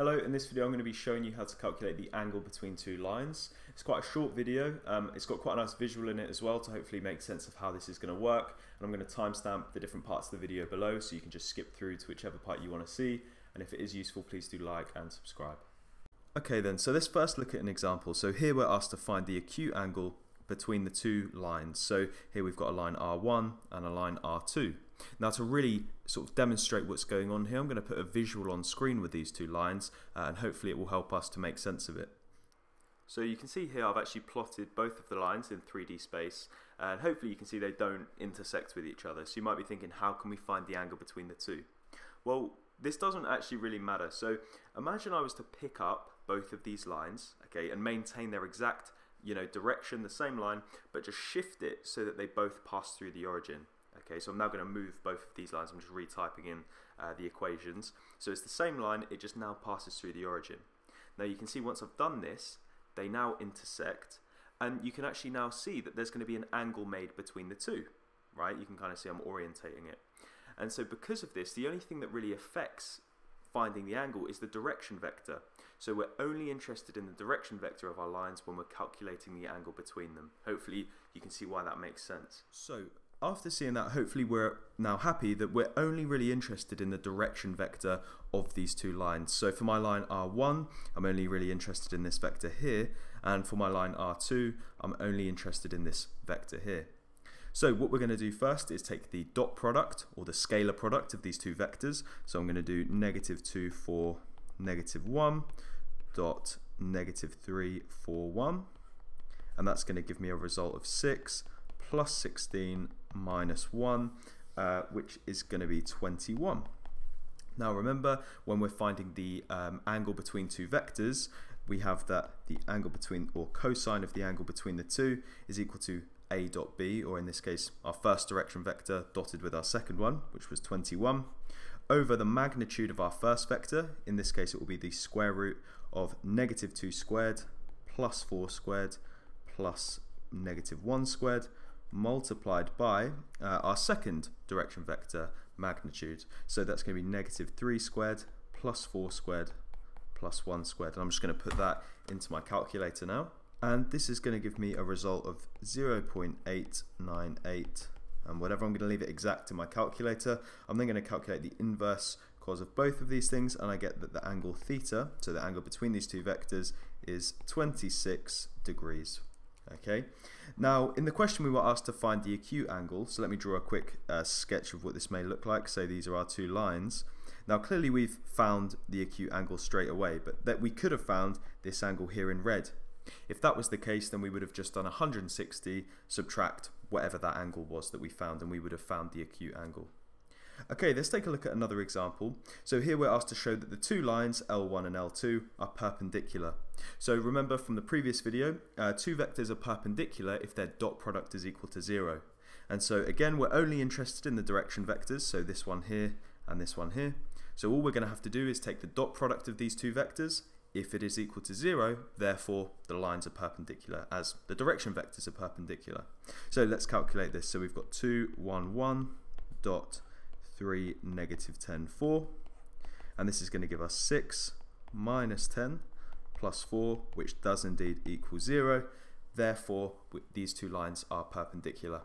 Hello, in this video I'm going to be showing you how to calculate the angle between two lines. It's quite a short video, um, it's got quite a nice visual in it as well to hopefully make sense of how this is going to work and I'm going to timestamp the different parts of the video below so you can just skip through to whichever part you want to see and if it is useful please do like and subscribe. Okay then, so let's first look at an example. So here we're asked to find the acute angle between the two lines. So here we've got a line R1 and a line R2. Now to really sort of demonstrate what's going on here, I'm going to put a visual on screen with these two lines uh, and hopefully it will help us to make sense of it. So you can see here I've actually plotted both of the lines in 3D space and hopefully you can see they don't intersect with each other. So you might be thinking how can we find the angle between the two? Well this doesn't actually really matter. So imagine I was to pick up both of these lines okay, and maintain their exact you know, direction, the same line, but just shift it so that they both pass through the origin. Okay, so I'm now going to move both of these lines. I'm just retyping in uh, the equations. So it's the same line, it just now passes through the origin. Now you can see once I've done this, they now intersect, and you can actually now see that there's going to be an angle made between the two, right? You can kind of see I'm orientating it. And so because of this, the only thing that really affects finding the angle is the direction vector. So we're only interested in the direction vector of our lines when we're calculating the angle between them. Hopefully you can see why that makes sense. So after seeing that, hopefully we're now happy that we're only really interested in the direction vector of these two lines. So for my line R1, I'm only really interested in this vector here, and for my line R2, I'm only interested in this vector here. So what we're going to do first is take the dot product or the scalar product of these two vectors. So I'm going to do negative 2 for negative 1 dot negative 3 for 1 and that's going to give me a result of 6 plus 16 minus 1 uh, which is going to be 21. Now remember when we're finding the um, angle between two vectors we have that the angle between or cosine of the angle between the two is equal to a dot b, or in this case our first direction vector dotted with our second one, which was 21, over the magnitude of our first vector, in this case it will be the square root of negative 2 squared plus 4 squared plus negative 1 squared multiplied by uh, our second direction vector magnitude. So that's going to be negative 3 squared plus 4 squared plus 1 squared. And I'm just going to put that into my calculator now and this is going to give me a result of 0.898 and whatever I'm going to leave it exact in my calculator I'm then going to calculate the inverse cos of both of these things and I get that the angle theta so the angle between these two vectors is 26 degrees okay. Now in the question we were asked to find the acute angle so let me draw a quick uh, sketch of what this may look like. So these are our two lines. Now clearly we've found the acute angle straight away but that we could have found this angle here in red. If that was the case, then we would have just done 160, subtract whatever that angle was that we found, and we would have found the acute angle. Okay, let's take a look at another example. So here we're asked to show that the two lines, L1 and L2, are perpendicular. So remember from the previous video, uh, two vectors are perpendicular if their dot product is equal to zero. And so again, we're only interested in the direction vectors, so this one here and this one here. So all we're going to have to do is take the dot product of these two vectors, if it is equal to 0, therefore the lines are perpendicular as the direction vectors are perpendicular. So let's calculate this. So we've got 2, 1, 1 dot 3, negative 10, 4. And this is going to give us 6 minus 10 plus 4, which does indeed equal 0. Therefore, these two lines are perpendicular.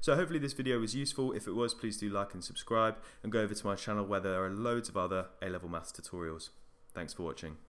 So hopefully this video was useful. If it was, please do like and subscribe and go over to my channel where there are loads of other A-level maths tutorials. Thanks for watching.